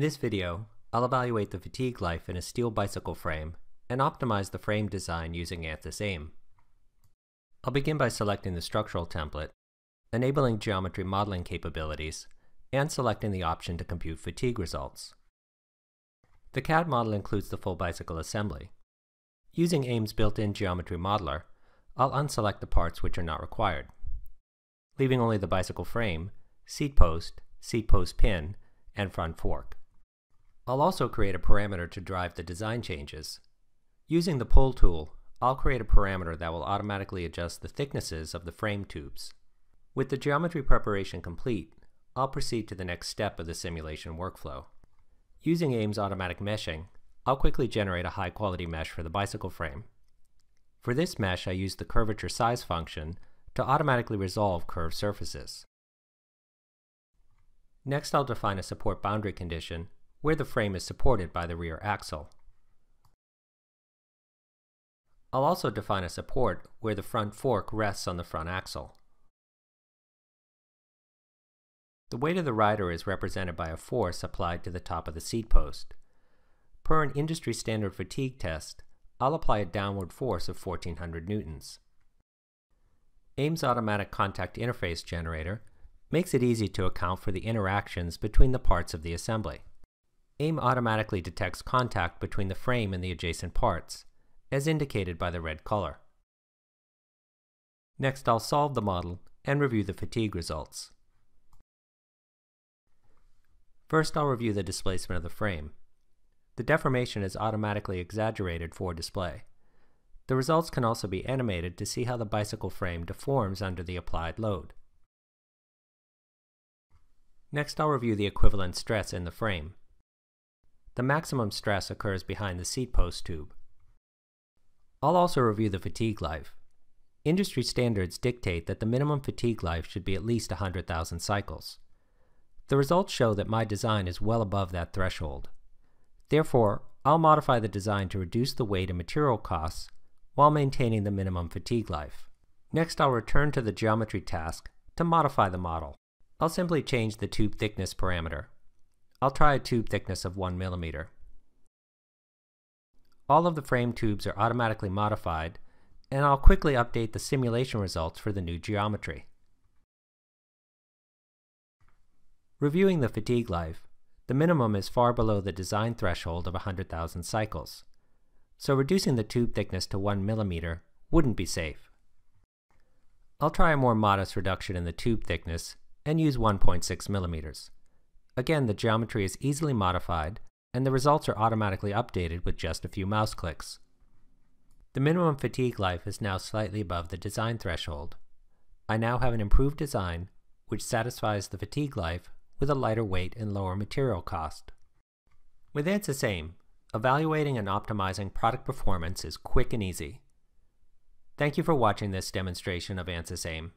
this video, I'll evaluate the fatigue life in a steel bicycle frame and optimize the frame design using ANSYS AIM. I'll begin by selecting the structural template, enabling geometry modeling capabilities, and selecting the option to compute fatigue results. The CAD model includes the full bicycle assembly. Using AIM's built-in geometry modeler, I'll unselect the parts which are not required, leaving only the bicycle frame, seat post, seat post pin, and front fork. I'll also create a parameter to drive the design changes. Using the pull tool, I'll create a parameter that will automatically adjust the thicknesses of the frame tubes. With the geometry preparation complete, I'll proceed to the next step of the simulation workflow. Using AIM's automatic meshing, I'll quickly generate a high-quality mesh for the bicycle frame. For this mesh, I use the curvature size function to automatically resolve curved surfaces. Next, I'll define a support boundary condition where the frame is supported by the rear axle. I'll also define a support where the front fork rests on the front axle. The weight of the rider is represented by a force applied to the top of the seat post. Per an industry standard fatigue test, I'll apply a downward force of 1400 newtons. AIM's automatic contact interface generator makes it easy to account for the interactions between the parts of the assembly. AIM automatically detects contact between the frame and the adjacent parts, as indicated by the red color. Next I'll solve the model and review the fatigue results. First I'll review the displacement of the frame. The deformation is automatically exaggerated for display. The results can also be animated to see how the bicycle frame deforms under the applied load. Next I'll review the equivalent stress in the frame. The maximum stress occurs behind the seat post tube. I'll also review the fatigue life. Industry standards dictate that the minimum fatigue life should be at least 100,000 cycles. The results show that my design is well above that threshold. Therefore, I'll modify the design to reduce the weight and material costs while maintaining the minimum fatigue life. Next, I'll return to the geometry task to modify the model. I'll simply change the tube thickness parameter. I'll try a tube thickness of 1 millimeter. All of the frame tubes are automatically modified, and I'll quickly update the simulation results for the new geometry. Reviewing the fatigue life, the minimum is far below the design threshold of 100,000 cycles, so reducing the tube thickness to 1 millimeter wouldn't be safe. I'll try a more modest reduction in the tube thickness and use 1.6 millimeters. Again, the geometry is easily modified and the results are automatically updated with just a few mouse clicks. The minimum fatigue life is now slightly above the design threshold. I now have an improved design which satisfies the fatigue life with a lighter weight and lower material cost. With ANSYS AIM, evaluating and optimizing product performance is quick and easy. Thank you for watching this demonstration of ANSYS AIM.